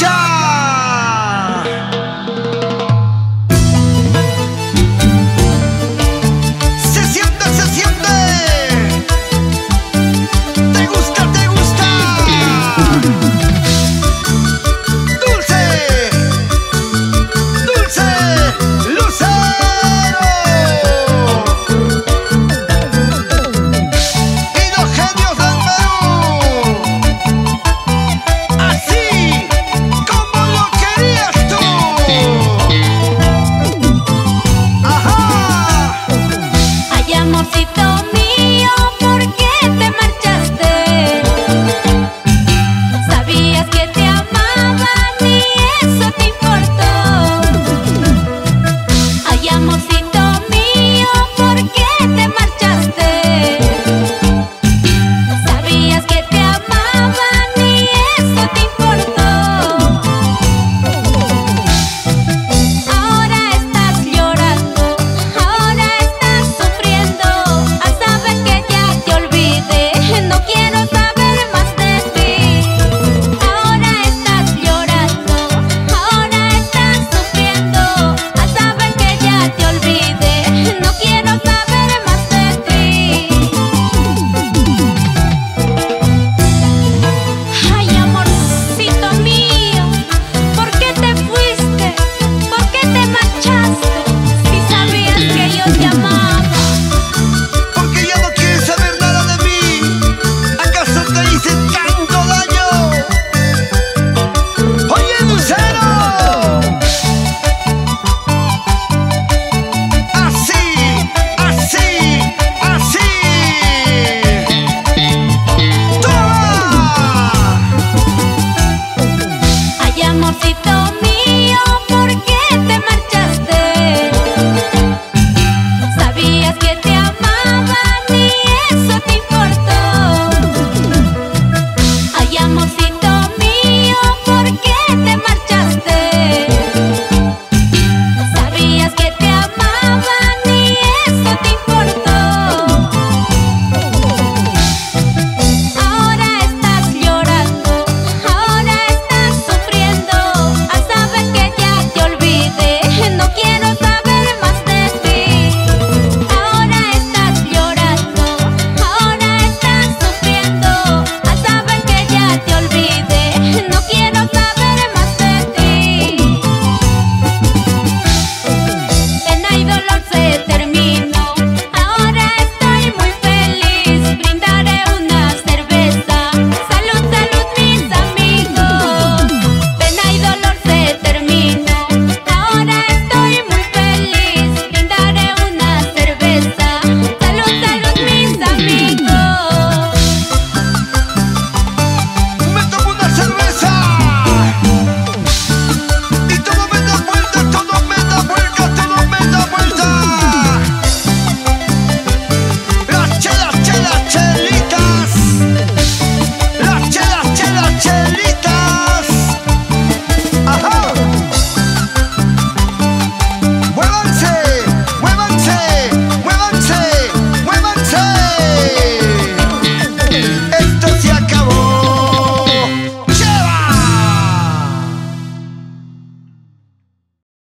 job. música